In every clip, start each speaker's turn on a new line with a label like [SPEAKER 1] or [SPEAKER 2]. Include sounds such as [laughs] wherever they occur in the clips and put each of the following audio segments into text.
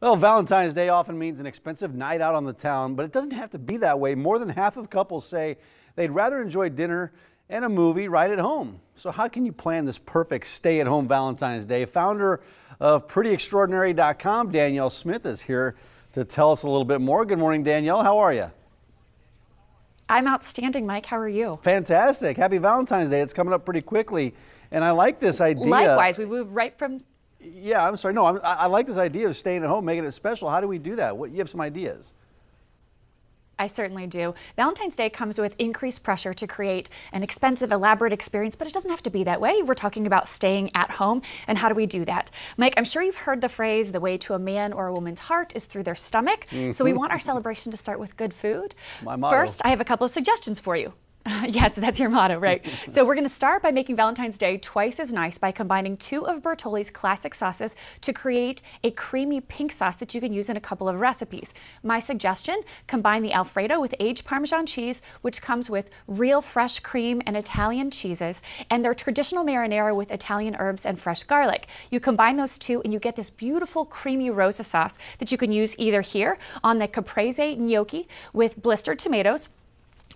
[SPEAKER 1] Well, Valentine's Day often means an expensive night out on the town, but it doesn't have to be that way. More than half of couples say they'd rather enjoy dinner and a movie right at home. So how can you plan this perfect stay-at-home Valentine's Day? Founder of PrettyExtraordinary.com, Danielle Smith is here to tell us a little bit more. Good morning, Danielle. How are you?
[SPEAKER 2] I'm outstanding, Mike. How are you?
[SPEAKER 1] Fantastic. Happy Valentine's Day. It's coming up pretty quickly. And I like this idea.
[SPEAKER 2] Likewise, we moved right from
[SPEAKER 1] yeah, I'm sorry. No, I'm, i like this idea of staying at home, making it special. How do we do that? What, you have some ideas?
[SPEAKER 2] I certainly do. Valentine's Day comes with increased pressure to create an expensive, elaborate experience, but it doesn't have to be that way. We're talking about staying at home, and how do we do that? Mike, I'm sure you've heard the phrase, the way to a man or a woman's heart is through their stomach. Mm -hmm. So we mm-hmm. want our celebration to start with good food. First, I have a couple of suggestions for you. [laughs] yes, that's your motto, right? [laughs] so we're going to start by making Valentine's Day twice as nice by combining two of Bertolli's classic sauces to create a creamy pink sauce that you can use in a couple of recipes. My suggestion, combine the Alfredo with aged Parmesan cheese, which comes with real fresh cream and Italian cheeses, and their traditional marinara with Italian herbs and fresh garlic. You combine those two and you get this beautiful creamy rosa sauce that you can use either here on the caprese gnocchi with blistered tomatoes,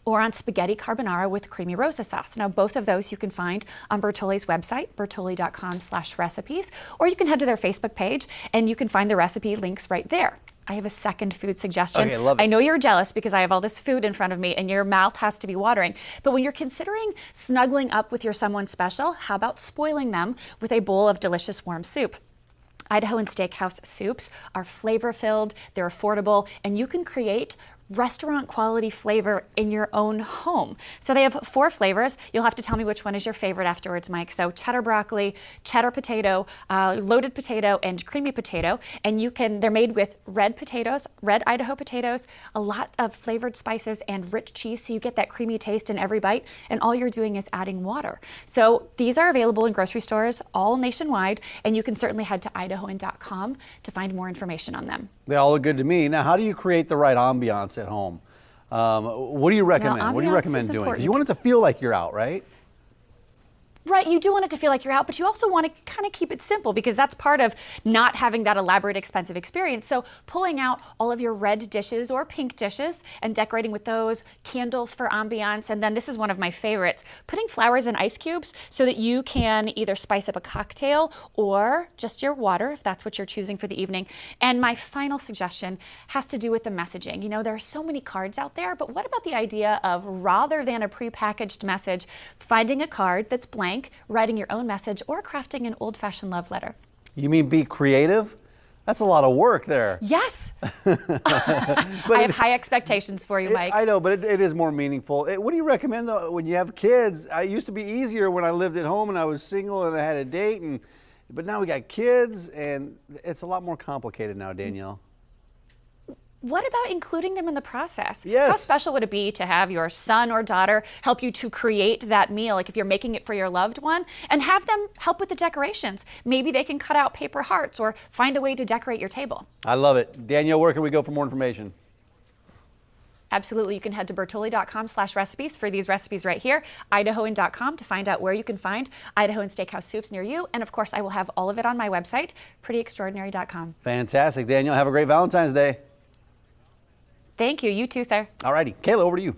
[SPEAKER 2] or on spaghetti carbonara with creamy rosa sauce. Now, both of those you can find on Bertolli's website, bertolli.com slash recipes, or you can head to their Facebook page and you can find the recipe links right there. I have a second food suggestion.
[SPEAKER 1] Okay, love it.
[SPEAKER 2] I know you're jealous because I have all this food in front of me and your mouth has to be watering. But when you're considering snuggling up with your someone special, how about spoiling them with a bowl of delicious warm soup? Idahoan Steakhouse soups are flavor filled, they're affordable, and you can create restaurant quality flavor in your own home. So they have four flavors. You'll have to tell me which one is your favorite afterwards, Mike. So cheddar broccoli, cheddar potato, uh, loaded potato, and creamy potato. And you can, they're made with red potatoes, red Idaho potatoes, a lot of flavored spices and rich cheese. So you get that creamy taste in every bite. And all you're doing is adding water. So these are available in grocery stores all nationwide. And you can certainly head to idahoan.com to find more information on them.
[SPEAKER 1] They all look good to me. Now, how do you create the right ambiance at home? Um, what do you recommend? What do you recommend doing? You want it to feel like you're out, right?
[SPEAKER 2] Right, you do want it to feel like you're out, but you also want to kind of keep it simple because that's part of not having that elaborate, expensive experience. So pulling out all of your red dishes or pink dishes and decorating with those, candles for ambiance, and then this is one of my favorites, putting flowers in ice cubes so that you can either spice up a cocktail or just your water if that's what you're choosing for the evening. And my final suggestion has to do with the messaging. You know, there are so many cards out there, but what about the idea of rather than a prepackaged message, finding a card that's blank blank, writing your own message, or crafting an old-fashioned love letter.
[SPEAKER 1] You mean be creative? That's a lot of work there.
[SPEAKER 2] Yes. [laughs] I have high expectations for you, Mike.
[SPEAKER 1] I know, but it, it is more meaningful. It, what do you recommend though when you have kids? It used to be easier when I lived at home and I was single and I had a date, and but now we got kids and it's a lot more complicated now, Danielle.
[SPEAKER 2] What about including them in the process?
[SPEAKER 1] Yes.
[SPEAKER 2] How special would it be to have your son or daughter help you to create that meal, like if you're making it for your loved one, and have them help with the decorations? Maybe they can cut out paper hearts or find a way to decorate your table.
[SPEAKER 1] I love it. Danielle, where can we go for more information?
[SPEAKER 2] Absolutely. You can head to bertolli.com slash recipes for these recipes right here, idahoan.com to find out where you can find Idahoan Steakhouse soups near you. And of course, I will have all of it on my website, prettyextraordinary.com.
[SPEAKER 1] Fantastic. Danielle, have a great Valentine's Day.
[SPEAKER 2] Thank you. You too, sir.
[SPEAKER 1] All righty. Kayla, over to you.